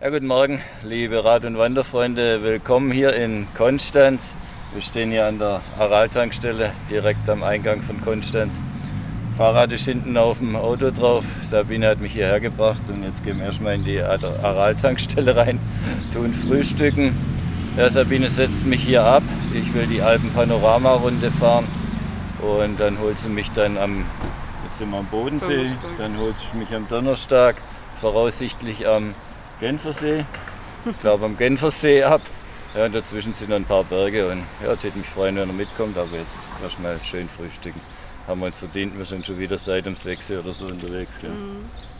Ja, guten Morgen, liebe Rad- und Wanderfreunde. Willkommen hier in Konstanz. Wir stehen hier an der Aral-Tankstelle, direkt am Eingang von Konstanz. Fahrrad ist hinten auf dem Auto drauf. Sabine hat mich hierher gebracht und jetzt gehen wir erstmal in die Aral-Tankstelle rein, tun frühstücken. Ja, Sabine setzt mich hier ab. Ich will die Alpen-Panorama-Runde fahren und dann holt sie mich dann am, jetzt sind wir am Bodensee, Donnerstag. dann holt sie mich am Donnerstag, voraussichtlich am Genfersee. Ich glaube am Genfersee ab. Ja, und dazwischen sind noch ein paar Berge und ja, ich würde mich freuen, wenn er mitkommt, aber jetzt erstmal schön frühstücken. Haben wir uns verdient, wir sind schon wieder seit um 6 Uhr oder so unterwegs. Gell?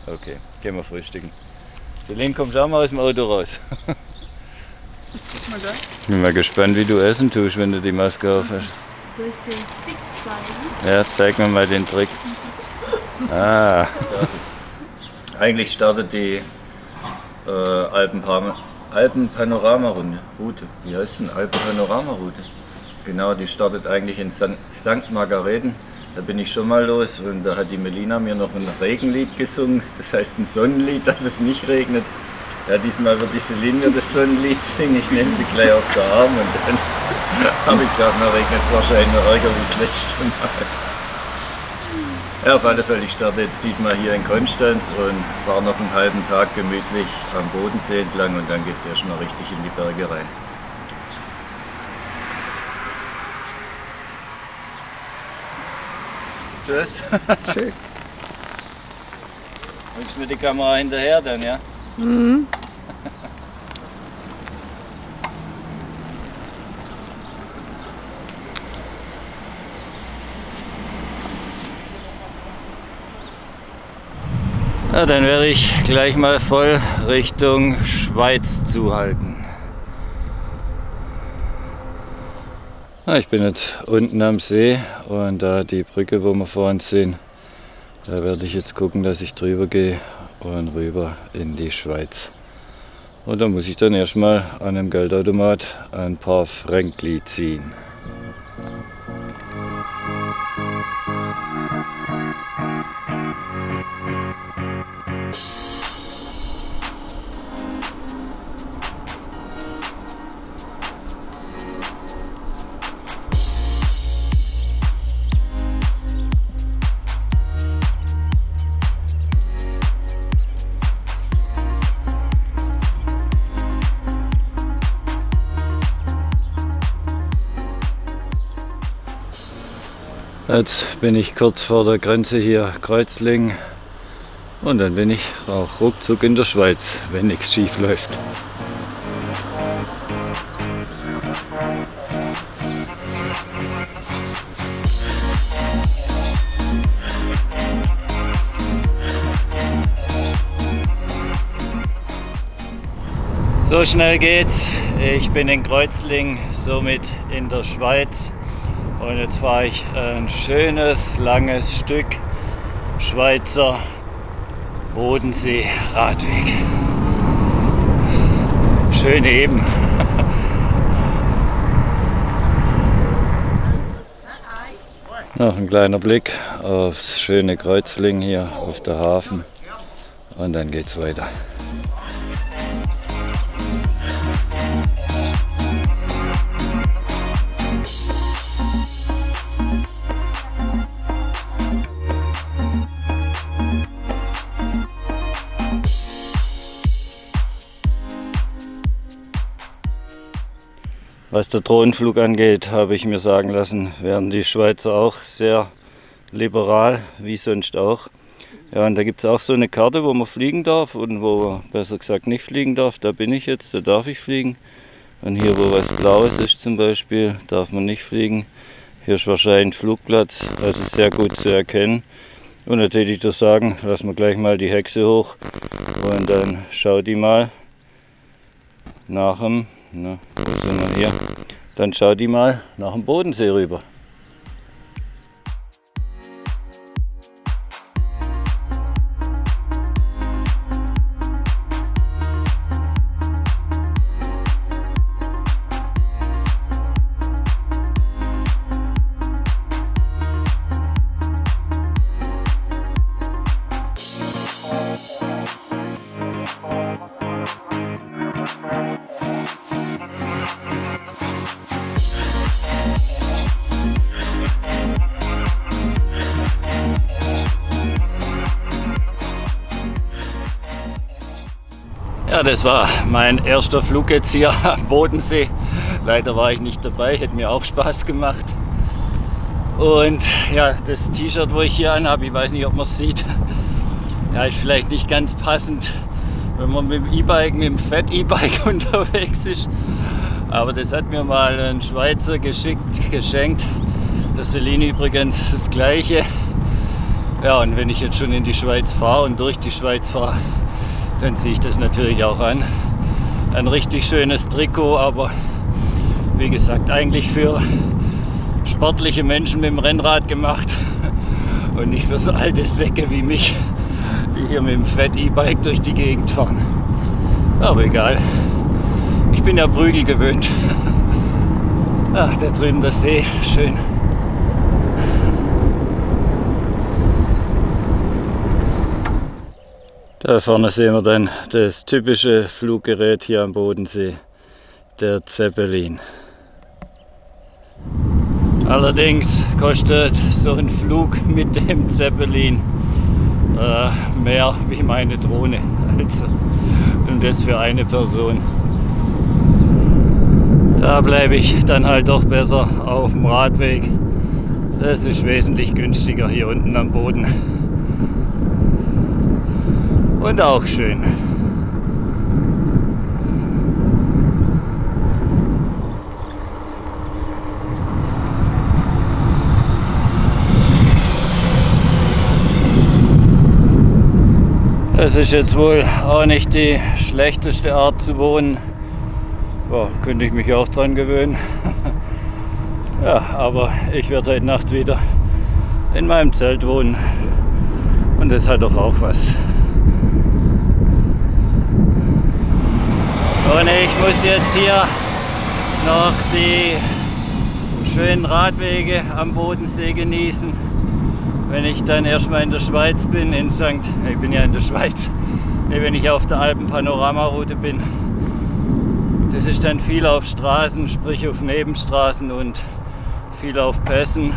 Okay, gehen wir frühstücken. Celine, komm schau mal aus dem Auto raus. Guck mal da. Bin mal gespannt, wie du essen tust, wenn du die Maske auf hast. Soll ich den Trick zeigen? Ja, zeig mir mal den Trick. Ah. Eigentlich startet die äh, Alpenpam- Alpenpanorama-Runde. Route. Wie heißt denn Alpenpanorama-Route? Genau, die startet eigentlich in St. Margareten. Da bin ich schon mal los und da hat die Melina mir noch ein Regenlied gesungen. Das heißt ein Sonnenlied, dass es nicht regnet. Ja, diesmal wird die Celine mir das Sonnenlied singen. Ich nehme sie gleich auf den Arm und dann habe ich gedacht, na regnet es wahrscheinlich noch ärger wie das letzte Mal. Ja, auf alle Fälle, ich starte jetzt diesmal hier in Konstanz und fahre noch einen halben Tag gemütlich am Bodensee entlang und dann geht es erstmal richtig in die Berge rein. Tschüss. Tschüss. Wünsch mir die Kamera hinterher dann, ja? Ja, dann werde ich gleich mal voll Richtung Schweiz zuhalten. Ja, ich bin jetzt unten am See und da die Brücke, wo wir vor uns sehen, da werde ich jetzt gucken, dass ich drüber gehe und rüber in die Schweiz. Und da muss ich dann erstmal an einem Geldautomat ein paar Fränkli ziehen. Jetzt bin ich kurz vor der Grenze hier Kreuzlingen und dann bin ich auch ruckzuck in der Schweiz, wenn nichts schief läuft. So schnell geht's. Ich bin in Kreuzlingen, somit in der Schweiz. Und jetzt fahre ich ein schönes, langes Stück Schweizer Bodensee-Radweg. Schön eben. Noch ein kleiner Blick aufs schöne Kreuzling hier auf der Hafen. Und dann geht's weiter. Was der Drohnenflug angeht, habe ich mir sagen lassen, wären die Schweizer auch sehr liberal, wie sonst auch. Ja, und da gibt es auch so eine Karte, wo man fliegen darf und wo man besser gesagt nicht fliegen darf. Da bin ich jetzt, da darf ich fliegen. Und hier, wo was Blaues ist zum Beispiel, darf man nicht fliegen. Hier ist wahrscheinlich ein Flugplatz, also sehr gut zu erkennen. Und da täte ich doch sagen, lassen wir gleich mal die Hexe hoch und dann schau die mal nach dem, na, sind wir hier? Dann schau die mal nach dem Bodensee rüber. Das war mein erster Flug jetzt hier am Bodensee. Leider war ich nicht dabei, hätte mir auch Spaß gemacht. Und ja, das T-Shirt, wo ich hier anhabe, ich weiß nicht, ob man es sieht, ja, ist vielleicht nicht ganz passend, wenn man mit dem E-Bike, mit dem Fett-E-Bike unterwegs ist. Aber das hat mir mal ein Schweizer geschickt, geschenkt. Der Celine übrigens das gleiche. Ja, und wenn ich jetzt schon in die Schweiz fahre und durch die Schweiz fahre, dann ziehe ich das natürlich auch an. Ein richtig schönes Trikot, aber wie gesagt, eigentlich für sportliche Menschen mit dem Rennrad gemacht und nicht für so alte Säcke wie mich, die hier mit dem Fett-E-Bike durch die Gegend fahren. Aber egal, ich bin ja Prügel gewöhnt. Ach, da drüben der See, schön. Da vorne sehen wir dann das typische Fluggerät hier am Bodensee, der Zeppelin. Allerdings kostet so ein Flug mit dem Zeppelin äh, mehr wie meine Drohne. Also, und das für eine Person. Da bleibe ich dann halt doch besser auf dem Radweg. Das ist wesentlich günstiger hier unten am Boden und auch schön. Es ist jetzt wohl auch nicht die schlechteste Art zu wohnen. Boah, könnte ich mich auch dran gewöhnen. ja, aber ich werde heute Nacht wieder in meinem Zelt wohnen. Und das hat doch auch was. Und ich muss jetzt hier noch die schönen Radwege am Bodensee genießen. Wenn ich dann erstmal in der Schweiz bin, in St. Ich bin ja in der Schweiz. Wenn ich auf der Alpenpanoramaroute bin. Das ist dann viel auf Straßen, sprich auf Nebenstraßen und viel auf Pässen.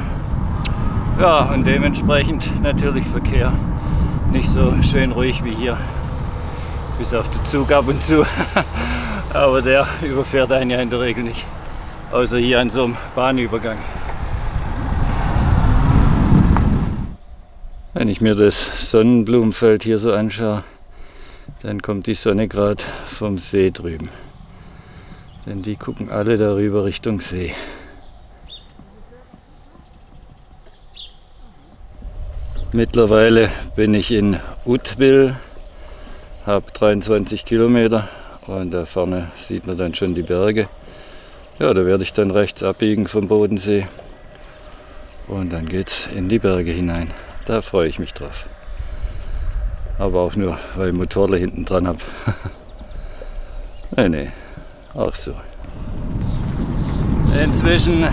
Ja, und dementsprechend natürlich Verkehr. Nicht so schön ruhig wie hier. Bis auf den Zug ab und zu. Aber der überfährt einen ja in der Regel nicht. Außer hier an so einem Bahnübergang. Wenn ich mir das Sonnenblumenfeld hier so anschaue, dann kommt die Sonne gerade vom See drüben. Denn die gucken alle darüber Richtung See. Mittlerweile bin ich in Utwil, habe 23 Kilometer und da vorne sieht man dann schon die Berge. Ja, da werde ich dann rechts abbiegen vom Bodensee und dann geht es in die Berge hinein. Da freue ich mich drauf. Aber auch nur, weil ich Motorle hinten dran habe. nee, nee, auch so. Inzwischen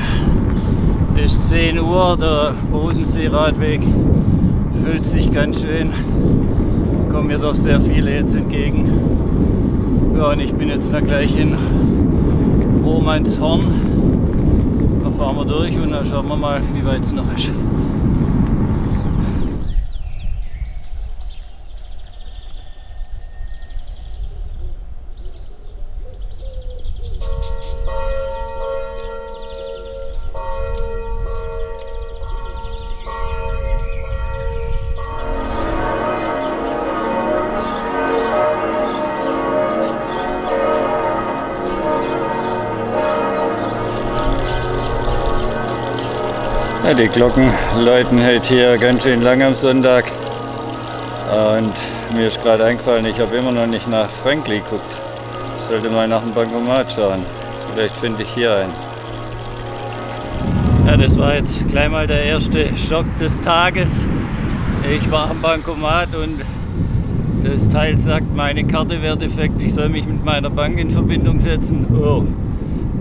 ist 10 Uhr, der Bodenseeradweg füllt sich ganz schön. Kommen mir doch sehr viele jetzt entgegen. Ja, und ich bin jetzt gleich in Romanshorn. Da fahren wir durch und dann schauen wir mal, wie weit es noch ist. Die Glocken läuten halt hier ganz schön lang am Sonntag. Und mir ist gerade eingefallen, ich habe immer noch nicht nach Frankly geguckt. Ich sollte mal nach dem Bankomat schauen. Vielleicht finde ich hier einen. Ja, das war jetzt gleich mal der erste Schock des Tages. Ich war am Bankomat und das Teil sagt, meine Karte wäre defekt, ich soll mich mit meiner Bank in Verbindung setzen. Oh,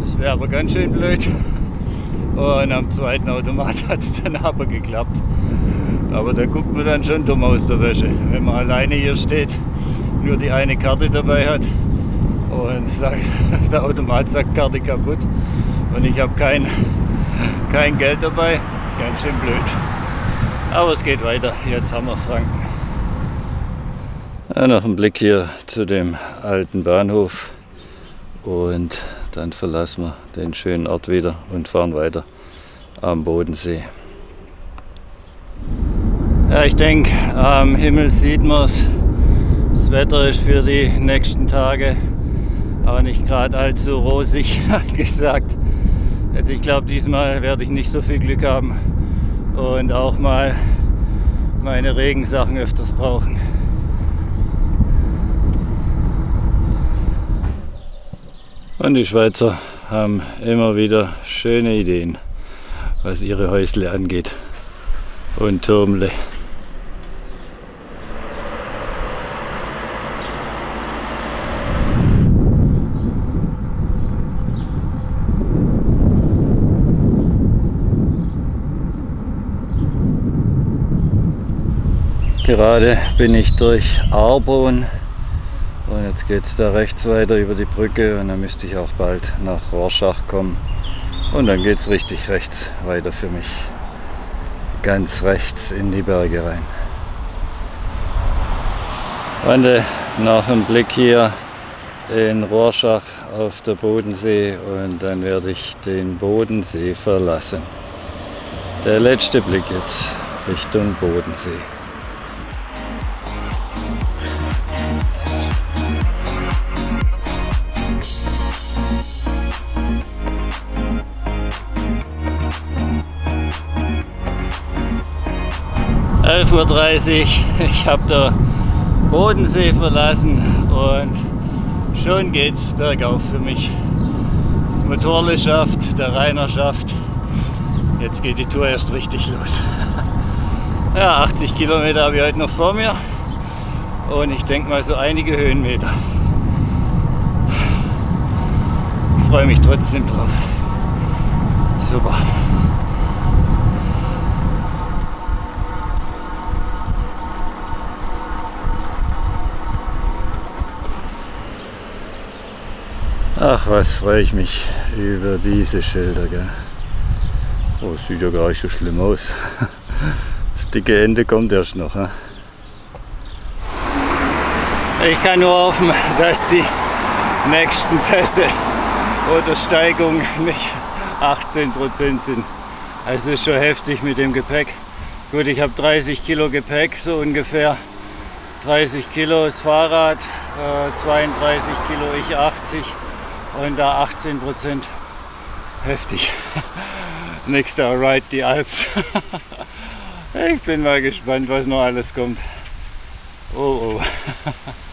das wäre aber ganz schön blöd. Und am zweiten Automat hat es dann aber geklappt. Aber da guckt man dann schon dumm aus der Wäsche, wenn man alleine hier steht, nur die eine Karte dabei hat und sagt, der Automat sagt Karte kaputt und ich habe kein, kein Geld dabei. Ganz schön blöd. Aber es geht weiter. Jetzt haben wir Franken. Ja, noch ein Blick hier zu dem alten Bahnhof und dann verlassen wir den schönen Ort wieder und fahren weiter am Bodensee. Ja, ich denke, am Himmel sieht man es. Das Wetter ist für die nächsten Tage auch nicht gerade allzu rosig gesagt. Also ich glaube, diesmal werde ich nicht so viel Glück haben und auch mal meine Regensachen öfters brauchen. Und die Schweizer haben immer wieder schöne Ideen, was ihre Häusle angeht und Turmle. Gerade bin ich durch Arbon jetzt geht es da rechts weiter über die Brücke und dann müsste ich auch bald nach Rorschach kommen. Und dann geht es richtig rechts weiter für mich. Ganz rechts in die Berge rein. Und äh, noch ein Blick hier in Rorschach auf der Bodensee und dann werde ich den Bodensee verlassen. Der letzte Blick jetzt Richtung Bodensee. 11.30 Uhr. Ich habe der Bodensee verlassen und schon geht's bergauf für mich. Das Motorle schafft, der Rainer schafft. Jetzt geht die Tour erst richtig los. Ja, 80 Kilometer habe ich heute noch vor mir und ich denke mal so einige Höhenmeter. Ich freue mich trotzdem drauf. Super. Ach, was freue ich mich über diese Schilder. Gell? Oh, sieht ja gar nicht so schlimm aus. Das dicke Ende kommt erst noch. He? Ich kann nur hoffen, dass die nächsten Pässe oder Steigungen nicht 18% sind. Also ist schon heftig mit dem Gepäck. Gut, ich habe 30 Kilo Gepäck, so ungefähr. 30 Kilo das Fahrrad, 32 äh, Kilo ich 80 und da 18 Prozent heftig. Nächster Ride die Alps. ich bin mal gespannt, was noch alles kommt. Oh oh.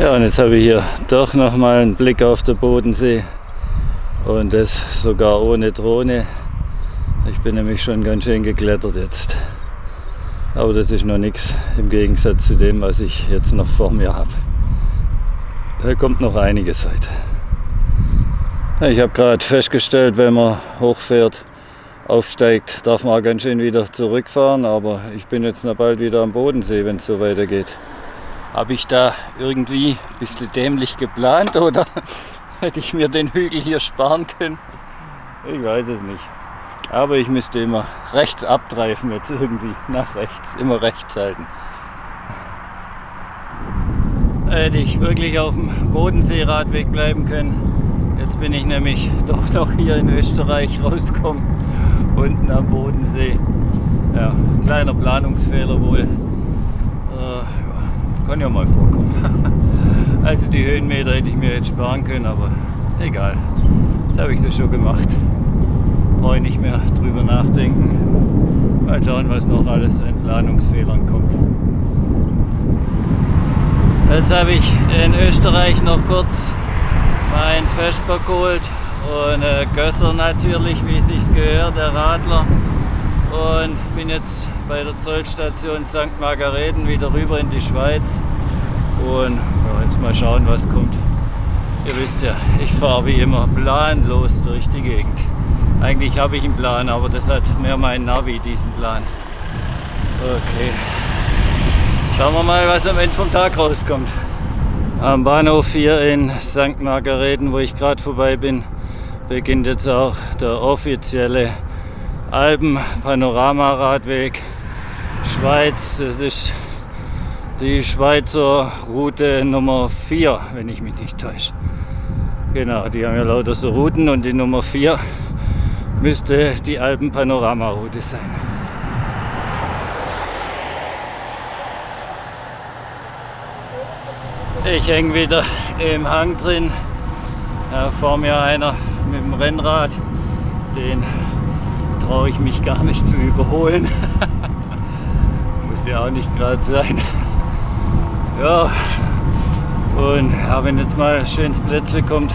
Ja, und jetzt habe ich hier doch noch mal einen Blick auf den Bodensee und das sogar ohne Drohne. Ich bin nämlich schon ganz schön geklettert jetzt. Aber das ist noch nichts im Gegensatz zu dem, was ich jetzt noch vor mir habe. Da kommt noch einiges heute. Ich habe gerade festgestellt, wenn man hochfährt, aufsteigt, darf man auch ganz schön wieder zurückfahren. Aber ich bin jetzt noch bald wieder am Bodensee, wenn es so weitergeht. Habe ich da irgendwie ein bisschen dämlich geplant oder hätte ich mir den Hügel hier sparen können? Ich weiß es nicht. Aber ich müsste immer rechts abdreifen jetzt irgendwie, nach rechts, immer rechts halten. Hätte ich wirklich auf dem Bodenseeradweg bleiben können. Jetzt bin ich nämlich doch noch hier in Österreich rausgekommen, unten am Bodensee. Ja, kleiner Planungsfehler wohl. Äh, kann ja mal vorkommen. Also die Höhenmeter hätte ich mir jetzt sparen können, aber egal. Jetzt habe ich es schon gemacht. Brauche ich nicht mehr drüber nachdenken. Mal schauen, was noch alles an Planungsfehlern kommt. Jetzt habe ich in Österreich noch kurz mein Vesper geholt und äh, Gösser natürlich, wie es sich gehört, der Radler. Und bin jetzt bei der Zollstation St. Margareten wieder rüber in die Schweiz und ja, jetzt mal schauen was kommt. Ihr wisst ja, ich fahre wie immer planlos durch die Gegend. Eigentlich habe ich einen Plan, aber das hat mehr mein Navi, diesen Plan. Okay. Schauen wir mal, was am Ende vom Tag rauskommt. Am Bahnhof hier in St. Margareten, wo ich gerade vorbei bin, beginnt jetzt auch der offizielle Alpen-Panorama-Radweg Schweiz. Es ist die Schweizer Route Nummer 4, wenn ich mich nicht täusche. Genau, die haben ja lauter so Routen und die Nummer 4 müsste die Alpen-Panorama-Route sein. Ich hänge wieder im Hang drin. Ja, vor mir einer mit dem Rennrad. Den traue ich mich gar nicht zu überholen. Muss ja auch nicht gerade sein. Ja, und ja, wenn jetzt mal schönes Plätze kommt,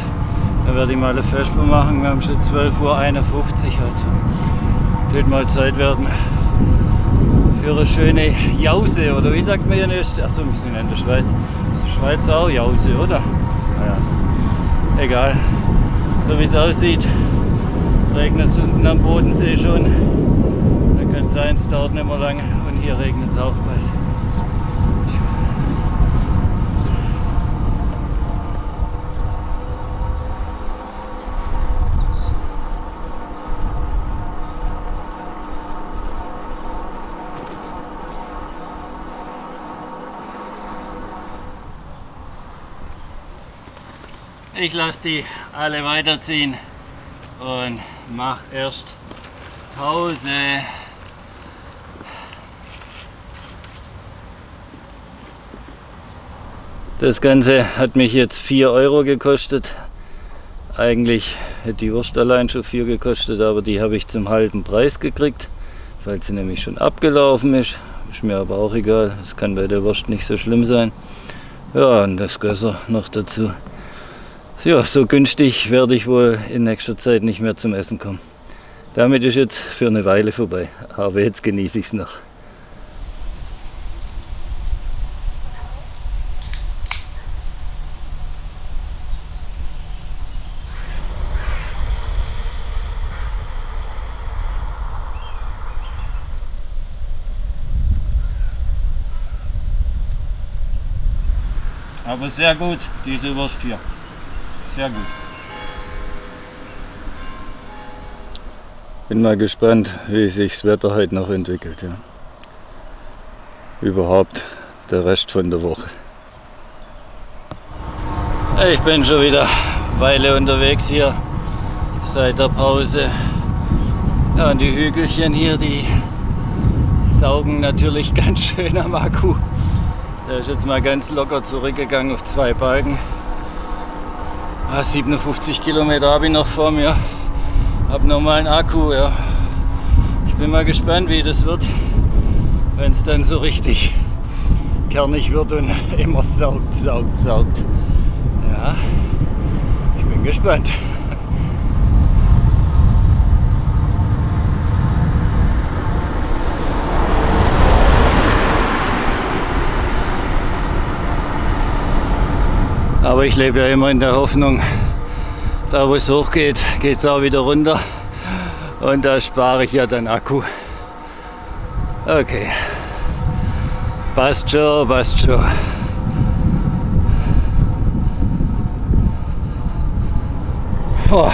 dann werde ich mal eine Vesper machen. Wir haben schon 12.51 Uhr, also könnte mal Zeit werden für eine schöne Jause, oder wie sagt man hier nicht? Achso, wir sind in der Schweiz. Ist die Schweiz auch Jause, oder? Naja, egal. So wie es aussieht, regnet es unten am Bodensee schon. Da kann es sein, es dauert nicht mehr lange hier regnet es auch bald. Ich lasse die alle weiterziehen und mache erst Pause. Das Ganze hat mich jetzt 4 Euro gekostet. Eigentlich hätte die Wurst allein schon 4 gekostet, aber die habe ich zum halben Preis gekriegt, weil sie nämlich schon abgelaufen ist. Ist mir aber auch egal, es kann bei der Wurst nicht so schlimm sein. Ja, und das Gösser noch dazu. Ja, so günstig werde ich wohl in nächster Zeit nicht mehr zum Essen kommen. Damit ist jetzt für eine Weile vorbei, aber jetzt genieße ich es noch. Aber sehr gut, diese Wurst hier. Sehr gut. Bin mal gespannt, wie sich das Wetter heute noch entwickelt. Ja. Überhaupt der Rest von der Woche. Ich bin schon wieder eine Weile unterwegs hier seit der Pause. Ja, und die Hügelchen hier, die saugen natürlich ganz schön am Akku. Der ist jetzt mal ganz locker zurückgegangen auf zwei Balken. 57 Kilometer habe ich noch vor mir. Habe nochmal einen Akku. Ja. Ich bin mal gespannt, wie das wird, wenn es dann so richtig kernig wird und immer saugt, saugt, saugt. Ja, ich bin gespannt. Aber ich lebe ja immer in der Hoffnung, da wo es hochgeht, geht es auch wieder runter. Und da spare ich ja dann Akku. Okay. Passt schon, passt schon. Oh,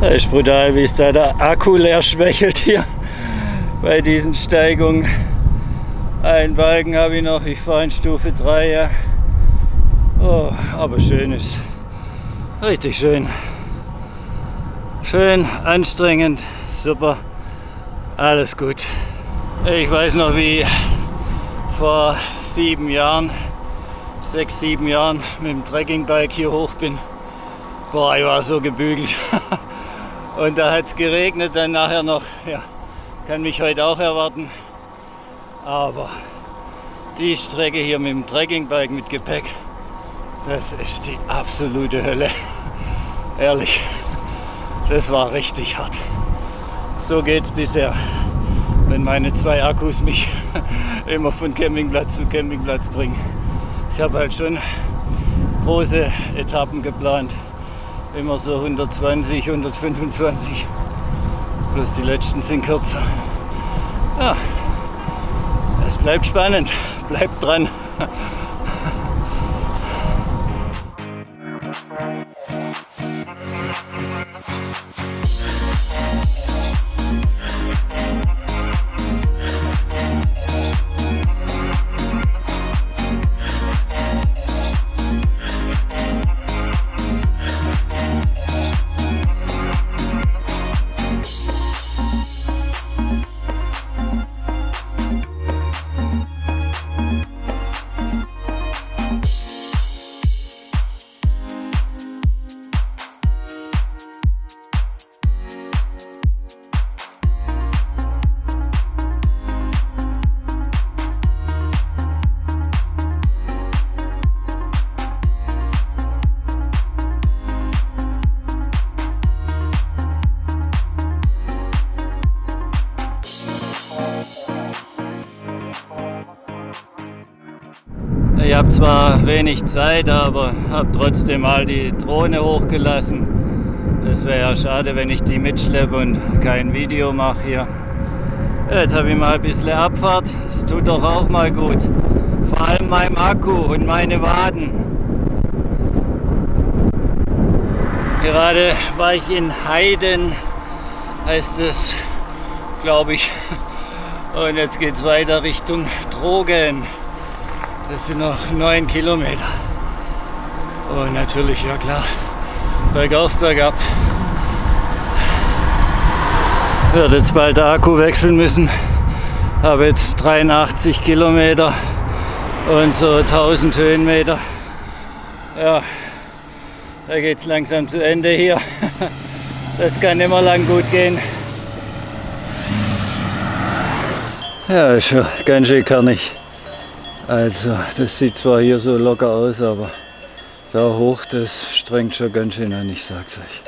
das ist brutal, wie es da der Akku leer schwächelt hier bei diesen Steigungen. Einen Balken habe ich noch, ich fahre in Stufe 3. Ja. Oh, aber schön ist. Richtig schön. Schön, anstrengend, super, alles gut. Ich weiß noch, wie vor sieben Jahren, sechs, sieben Jahren mit dem Trekkingbike hier hoch bin. Boah, ich war so gebügelt. Und da hat es geregnet, dann nachher noch, ja, kann mich heute auch erwarten. Aber die Strecke hier mit dem Trekkingbike mit Gepäck, das ist die absolute Hölle. Ehrlich, das war richtig hart. So geht's bisher, wenn meine zwei Akkus mich immer von Campingplatz zu Campingplatz bringen. Ich habe halt schon große Etappen geplant. Immer so 120, 125. Bloß die letzten sind kürzer. Ja, es bleibt spannend. bleibt dran. Wenig Zeit, aber habe trotzdem mal die Drohne hochgelassen. Das wäre ja schade, wenn ich die mitschleppe und kein Video mache hier. Jetzt habe ich mal ein bisschen Abfahrt. Das tut doch auch mal gut. Vor allem meinem Akku und meine Waden. Gerade war ich in Heiden, heißt es, glaube ich. Und jetzt geht es weiter Richtung Drogen. Das sind noch neun Kilometer. Und natürlich, ja klar, bergauf, bergab. Werde jetzt bald der Akku wechseln müssen. Habe jetzt 83 Kilometer und so 1000 Höhenmeter. Ja, da geht es langsam zu Ende hier. Das kann immer lang gut gehen. Ja, ist schon ganz schön kernig. Also, das sieht zwar hier so locker aus, aber da hoch, das strengt schon ganz schön an, ich sag's euch.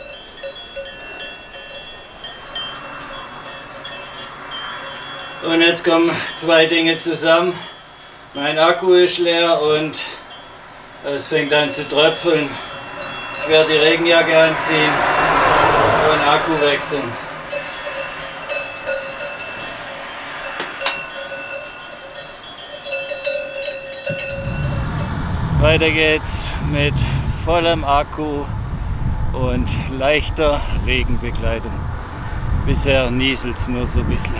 Und jetzt kommen zwei Dinge zusammen. Mein Akku ist leer und es fängt an zu tröpfeln. Ich werde die Regenjacke anziehen und Akku wechseln. Weiter geht's mit vollem Akku und leichter Regenbegleitung. Bisher nieselt es nur so ein bisschen.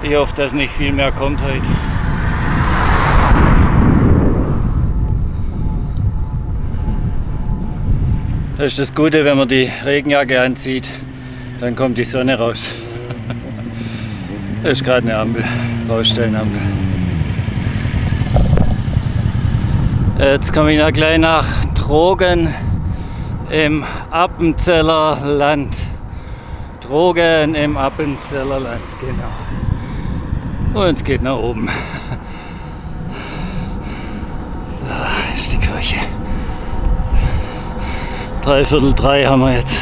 Ich hoffe, dass nicht viel mehr kommt heute. Das ist das Gute, wenn man die Regenjacke anzieht, dann kommt die Sonne raus. Das ist gerade eine Ampel, Baustellenampel. Jetzt komme ich noch gleich nach Drogen im Appenzeller Land. Drogen im Appenzeller Land, genau. Und es geht nach oben. Da ist die Kirche. Dreiviertel drei haben wir jetzt.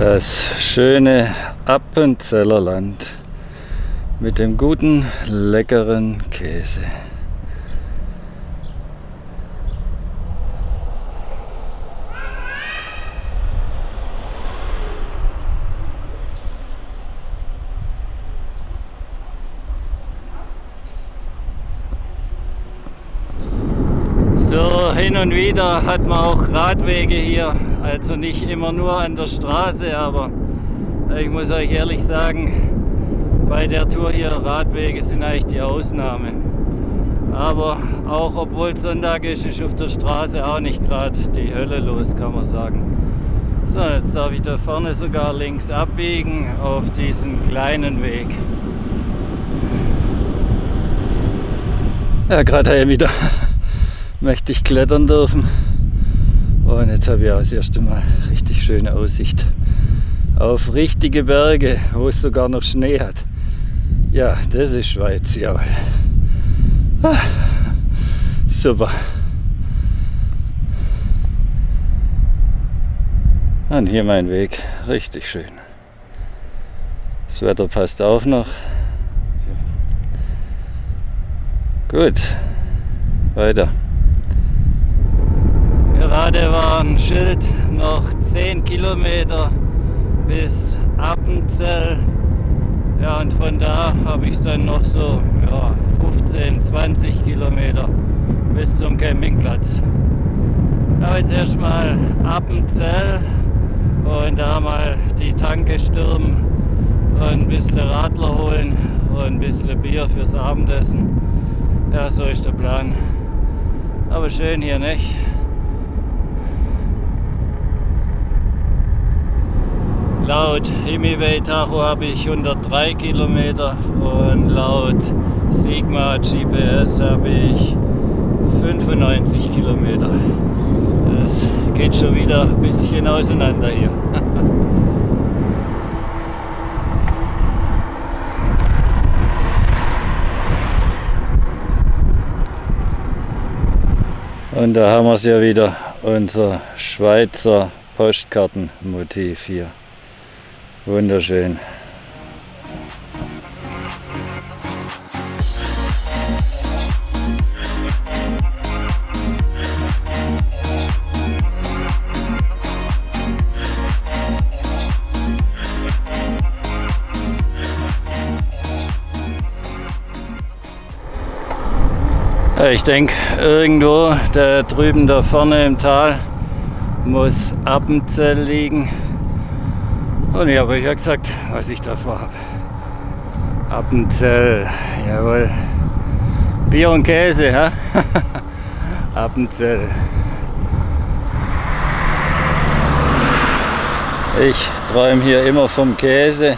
Das schöne Appenzeller Land mit dem guten, leckeren Käse. So, hin und wieder hat man auch Radwege hier, also nicht immer nur an der Straße, aber ich muss euch ehrlich sagen, bei der Tour hier Radwege sind eigentlich die Ausnahme. Aber auch obwohl Sonntag ist, ist auf der Straße auch nicht gerade die Hölle los, kann man sagen. So, jetzt darf ich da vorne sogar links abbiegen auf diesen kleinen Weg. Ja, gerade habe ich wieder mächtig klettern dürfen. Und jetzt habe ich auch das erste Mal richtig schöne Aussicht auf richtige Berge, wo es sogar noch Schnee hat. Ja, das ist Schweiz, ja. Ah, super. Und hier mein Weg, richtig schön. Das Wetter passt auch noch. Gut, weiter. Gerade war ein Schild noch 10 Kilometer bis Appenzell Ja, und von da habe ich dann noch so ja, 15, 20 Kilometer bis zum Campingplatz. Aber jetzt erstmal Appenzell und da mal die Tanke stürmen und ein bisschen Radler holen und ein bisschen Bier fürs Abendessen. Ja, so ist der Plan. Aber schön hier, nicht? Laut Himiway Tacho habe ich 103 Kilometer und laut Sigma GPS habe ich 95 Kilometer. Das geht schon wieder ein bisschen auseinander hier. Und da haben wir es ja wieder, unser Schweizer Postkartenmotiv hier. Wunderschön. Ich denke, irgendwo da drüben da vorne im Tal muss Appenzell liegen. Und ich habe euch ja gesagt, was ich davor habe. Appenzell, jawohl. Bier und Käse, ja? Appenzell. Ich träume hier immer vom Käse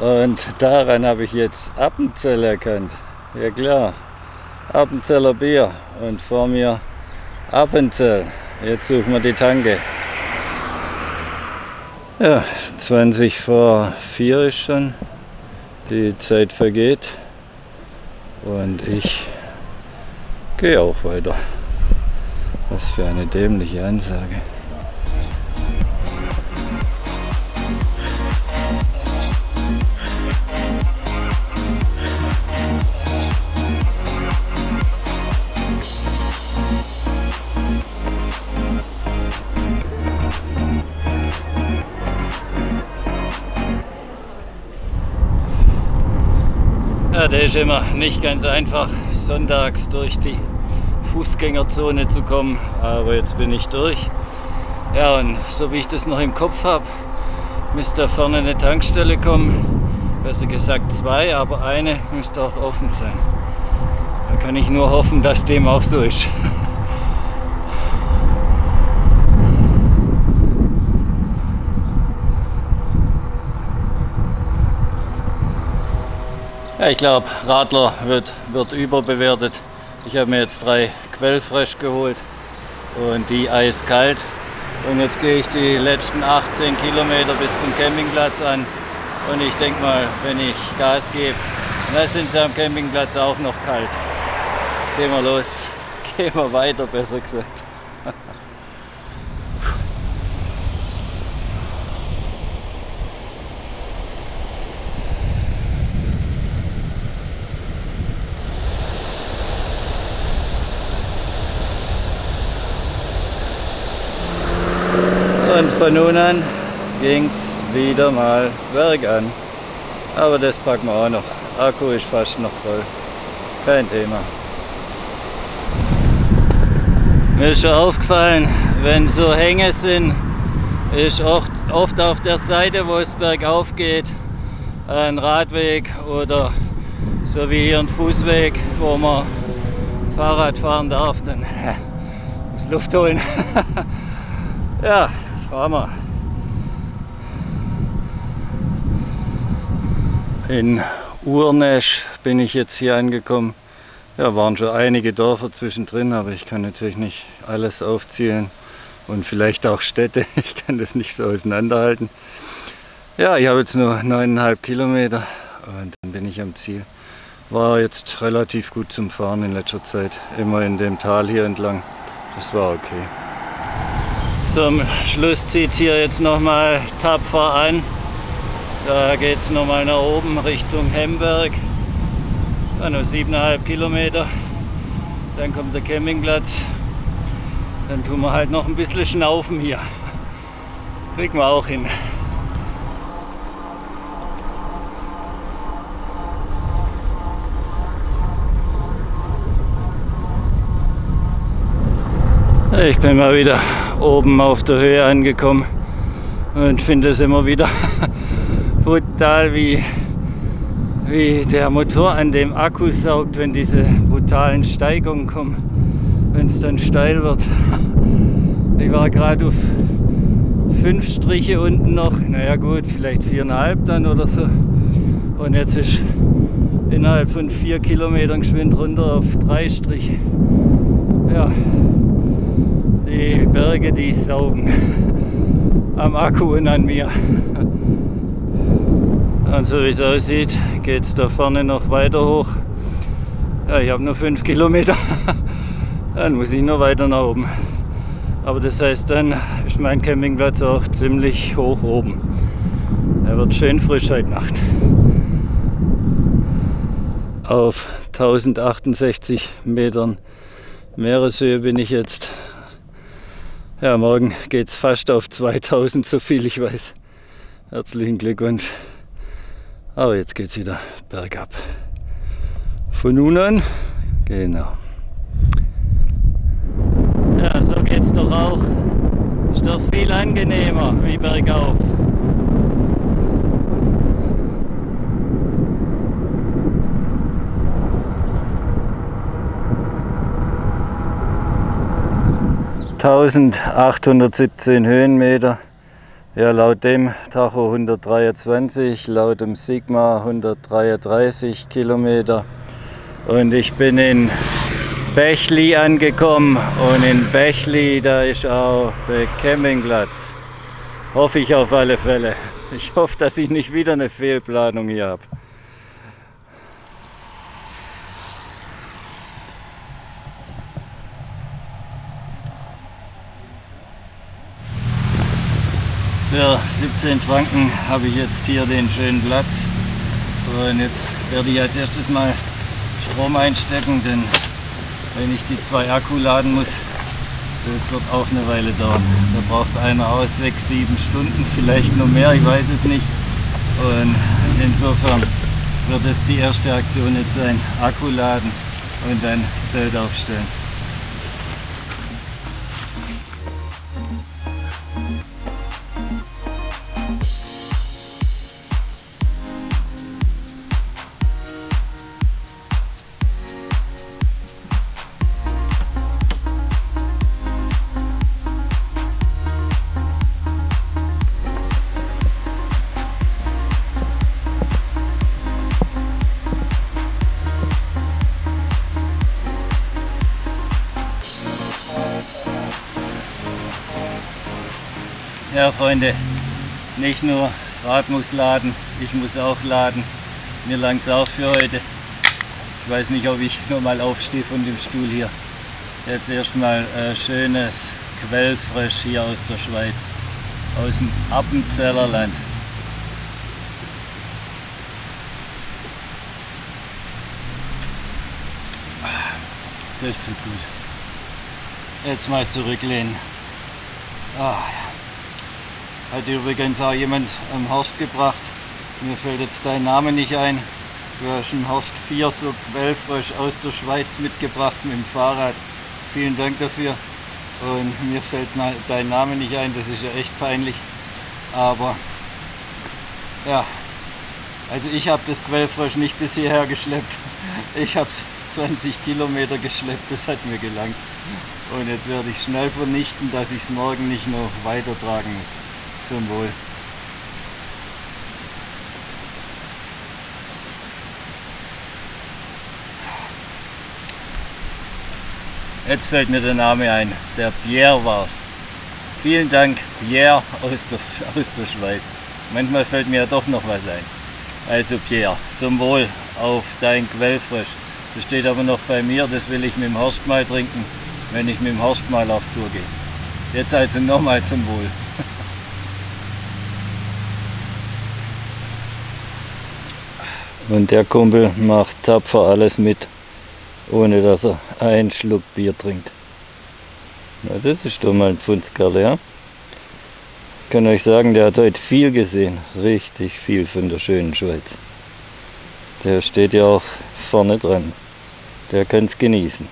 und daran habe ich jetzt Appenzell erkannt. Ja klar. Appenzeller Bier und vor mir Appenzell. Jetzt suchen wir die Tanke. Ja, 20 vor 4 ist schon. Die Zeit vergeht. Und ich gehe auch weiter. Was für eine dämliche Ansage. Ist immer nicht ganz einfach, sonntags durch die Fußgängerzone zu kommen, aber jetzt bin ich durch. Ja, und so wie ich das noch im Kopf habe, müsste da vorne eine Tankstelle kommen. Besser gesagt zwei, aber eine müsste auch offen sein. Da kann ich nur hoffen, dass dem auch so ist. Ja, ich glaube, Radler wird, wird überbewertet. Ich habe mir jetzt drei Quellfresh geholt und die eiskalt. Und jetzt gehe ich die letzten 18 Kilometer bis zum Campingplatz an. Und ich denke mal, wenn ich Gas gebe, dann sind sie am Campingplatz auch noch kalt. Gehen wir los. Gehen wir weiter, besser gesagt. Und von nun an ging es wieder mal bergan. Aber das packen wir auch noch. Akku ist fast noch voll. Kein Thema. Mir ist schon aufgefallen, wenn so Hänge sind, ist oft, oft auf der Seite, wo es bergauf geht, ein Radweg oder so wie hier ein Fußweg, wo man Fahrrad fahren darf, dann muss Luft holen. ja, wir. In Urnesch bin ich jetzt hier angekommen. Ja, waren schon einige Dörfer zwischendrin, aber ich kann natürlich nicht alles aufzählen und vielleicht auch Städte. Ich kann das nicht so auseinanderhalten. Ja, ich habe jetzt nur 9,5 Kilometer und dann bin ich am Ziel. War jetzt relativ gut zum Fahren in letzter Zeit, immer in dem Tal hier entlang. Das war okay. Zum Schluss zieht es hier jetzt nochmal tapfer an. Da geht es nochmal nach oben Richtung Hemberg. Ja, nur 7,5 Kilometer. Dann kommt der Campingplatz. Dann tun wir halt noch ein bisschen schnaufen hier. Kriegen wir auch hin. Ich bin mal wieder oben auf der Höhe angekommen und finde es immer wieder brutal, wie, wie der Motor an dem Akku saugt, wenn diese brutalen Steigungen kommen, wenn es dann steil wird. Ich war gerade auf fünf Striche unten noch, naja gut, vielleicht viereinhalb dann oder so. Und jetzt ist innerhalb von vier Kilometern geschwind runter auf drei Striche. Ja, die Berge, die saugen am Akku und an mir. Und so wie es aussieht, geht es da vorne noch weiter hoch. Ja, ich habe nur fünf Kilometer. Dann muss ich noch weiter nach oben. Aber das heißt, dann ist mein Campingplatz auch ziemlich hoch oben. Er wird schön frisch heute Nacht. Auf 1068 Metern Meereshöhe bin ich jetzt. Ja, morgen geht es fast auf 2000, so viel ich weiß. Herzlichen Glückwunsch. Aber jetzt geht es wieder bergab. Von nun an, genau. Ja, so geht's doch auch. Ist doch viel angenehmer wie bergauf. 1817 Höhenmeter. Ja, laut dem Tacho 123, laut dem Sigma 133 Kilometer. Und ich bin in Bechli angekommen und in Bechli, da ist auch der Campingplatz. Hoffe ich auf alle Fälle. Ich hoffe, dass ich nicht wieder eine Fehlplanung hier habe. Für 17 Franken habe ich jetzt hier den schönen Platz. Und jetzt werde ich als erstes mal Strom einstecken, denn wenn ich die zwei Akku laden muss, das wird auch eine Weile dauern. Da braucht einer aus 6, 7 Stunden, vielleicht noch mehr, ich weiß es nicht. Und insofern wird es die erste Aktion jetzt sein, Akku laden und dann Zelt aufstellen. Freunde, nicht nur das Rad muss laden, ich muss auch laden. Mir langt es auch für heute. Ich weiß nicht, ob ich nochmal aufstehe von dem Stuhl hier. Jetzt erstmal äh, schönes Quellfrisch hier aus der Schweiz, aus dem Appenzellerland. Das tut gut. Jetzt mal zurücklehnen. Ah, ja. Hat übrigens auch jemand am Horst gebracht. Mir fällt jetzt dein Name nicht ein. Du hast einen Horst 4 so quellfrisch aus der Schweiz mitgebracht mit dem Fahrrad. Vielen Dank dafür. Und mir fällt dein Name nicht ein, das ist ja echt peinlich. Aber ja, also ich habe das Quellfrosch nicht bis hierher geschleppt. Ich habe es 20 Kilometer geschleppt, das hat mir gelangt. Und jetzt werde ich schnell vernichten, dass ich es morgen nicht noch weitertragen muss. Zum Wohl. Jetzt fällt mir der Name ein. Der Pierre war's. Vielen Dank, Pierre aus der, aus der Schweiz. Manchmal fällt mir ja doch noch was ein. Also Pierre, zum Wohl auf dein Quellfrisch. Das steht aber noch bei mir, das will ich mit dem Horst mal trinken, wenn ich mit dem Horst mal auf Tour gehe. Jetzt also nochmal zum Wohl. Und der Kumpel macht tapfer alles mit, ohne dass er einen Schluck Bier trinkt. Na, das ist doch mal ein Pfundskerl, ja? Ich kann euch sagen, der hat heute viel gesehen, richtig viel von der schönen Schweiz. Der steht ja auch vorne dran. Der kann es genießen.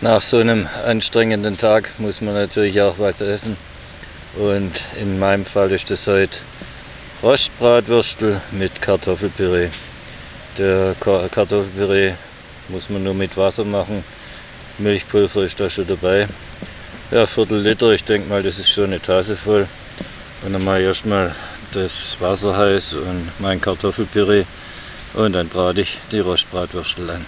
Nach so einem anstrengenden Tag muss man natürlich auch was essen. Und in meinem Fall ist das heute Rostbratwürstel mit Kartoffelpüree. Der Kartoffelpüree muss man nur mit Wasser machen. Milchpulver ist da schon dabei. Ja, Viertel Liter, ich denke mal, das ist schon eine Tasse voll. Und dann mache ich erstmal das Wasser heiß und mein Kartoffelpüree und dann brate ich die Rostbratwürstel an.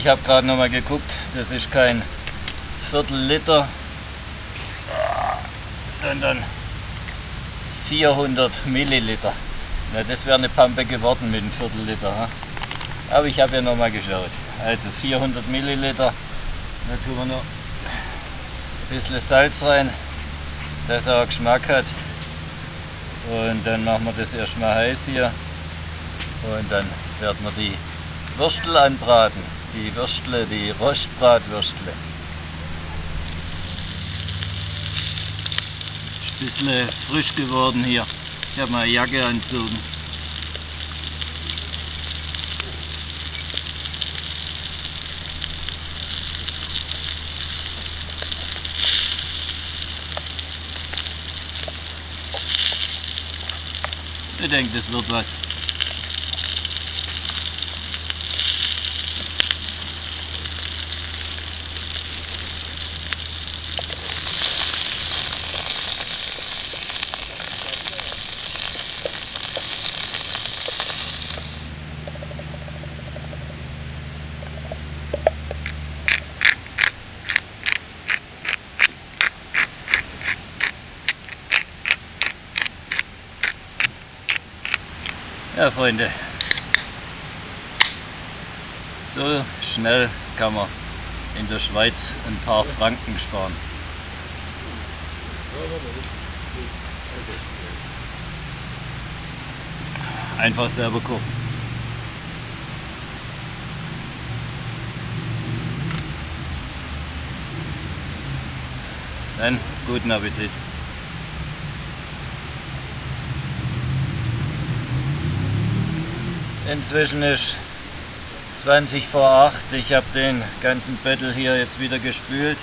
Ich habe gerade noch mal geguckt, das ist kein Viertel Liter, sondern 400 Milliliter. Na, das wäre eine Pampe geworden mit einem Viertel Liter. Ha? Aber ich habe ja noch mal geschaut. Also 400 Milliliter. Da tun wir noch ein bisschen Salz rein, dass er auch Geschmack hat. Und dann machen wir das erstmal heiß hier. Und dann werden wir die Würstel anbraten. Die Würstle, die Rostbratwürstle. Ist ein bisschen frisch geworden hier. Ich habe mal eine Jacke anzogen. Ich denke, das wird was. Ja, Freunde, so schnell kann man in der Schweiz ein paar Franken sparen. Einfach selber kochen. Dann guten Appetit. Inzwischen ist 20 vor 8. Ich habe den ganzen Bettel hier jetzt wieder gespült.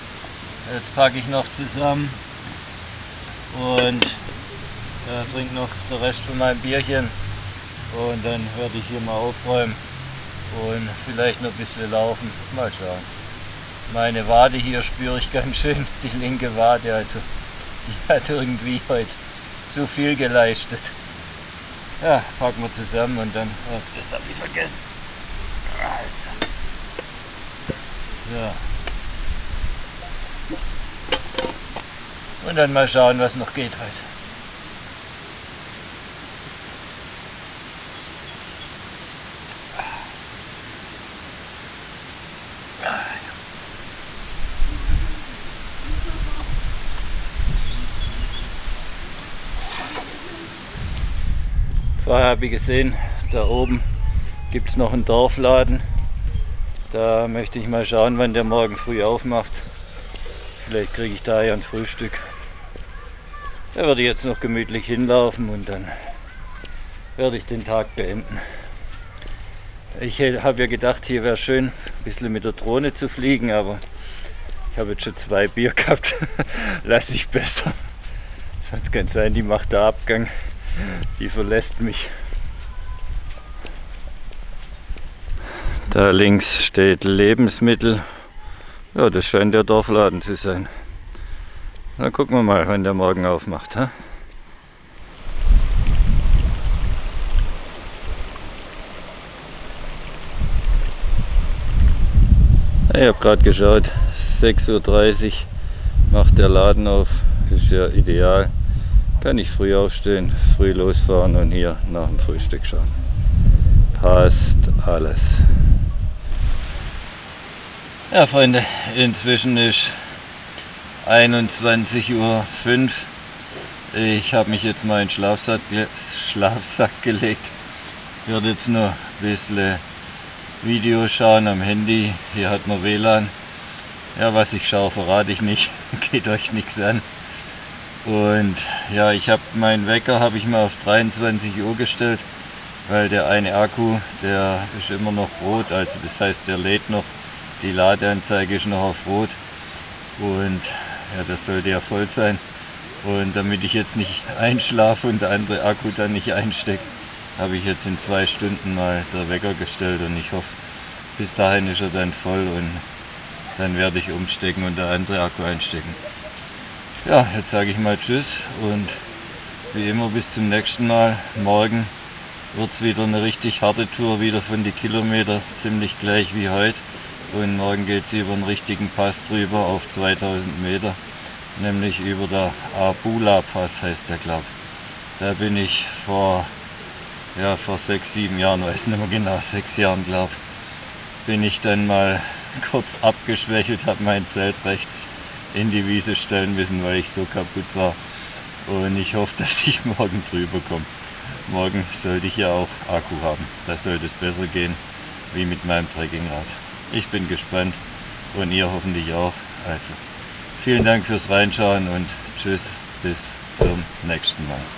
Jetzt packe ich noch zusammen und ja, trinke noch den Rest von meinem Bierchen und dann werde ich hier mal aufräumen und vielleicht noch ein bisschen laufen. Mal schauen. Meine Wade hier spüre ich ganz schön, die linke Wade, also die hat irgendwie heute zu viel geleistet. Ja, packen wir zusammen und dann. Oh, das habe ich vergessen. Also. So. Und dann mal schauen, was noch geht heute. Vorher habe ich gesehen, da oben gibt es noch einen Dorfladen. Da möchte ich mal schauen, wann der morgen früh aufmacht. Vielleicht kriege ich da ja ein Frühstück. Da werde ich jetzt noch gemütlich hinlaufen und dann werde ich den Tag beenden. Ich habe ja gedacht, hier wäre schön, ein bisschen mit der Drohne zu fliegen, aber ich habe jetzt schon zwei Bier gehabt. Lass ich besser. Sonst kann es sein, die macht der Abgang die verlässt mich. Da links steht Lebensmittel. Ja, das scheint der Dorfladen zu sein. Na gucken wir mal, wann der morgen aufmacht. Ha? Ich habe gerade geschaut, 6.30 Uhr macht der Laden auf. Ist ja ideal kann ich früh aufstehen, früh losfahren und hier nach dem Frühstück schauen. Passt alles. Ja Freunde, inzwischen ist 21.05 Uhr. Ich habe mich jetzt mal in den Schlafsack, Schlafsack gelegt. Ich werde jetzt noch ein bisschen Video schauen am Handy. Hier hat man WLAN. Ja, was ich schaue, verrate ich nicht. Geht euch nichts an. Und ja, ich habe meinen Wecker habe ich mal auf 23 Uhr gestellt, weil der eine Akku, der ist immer noch rot, also das heißt, der lädt noch, die Ladeanzeige ist noch auf rot und ja, das sollte ja voll sein. Und damit ich jetzt nicht einschlafe und der andere Akku dann nicht einsteckt, habe ich jetzt in zwei Stunden mal der Wecker gestellt und ich hoffe, bis dahin ist er dann voll und dann werde ich umstecken und der andere Akku einstecken. Ja, jetzt sage ich mal Tschüss und wie immer bis zum nächsten Mal. Morgen wird es wieder eine richtig harte Tour, wieder von die Kilometer, ziemlich gleich wie heute. Und morgen geht es über einen richtigen Pass drüber auf 2000 Meter, nämlich über der Abula Pass heißt der, glaube Da bin ich vor, ja, vor sechs, sieben Jahren, weiß nicht mehr genau, sechs Jahren, glaube bin ich dann mal kurz abgeschwächelt, habe mein Zelt rechts in die Wiese stellen müssen, weil ich so kaputt war. Und ich hoffe, dass ich morgen drüber komme. Morgen sollte ich ja auch Akku haben. Da sollte es besser gehen wie mit meinem Trekkingrad. Ich bin gespannt und ihr hoffentlich auch. Also vielen Dank fürs Reinschauen und tschüss, bis zum nächsten Mal.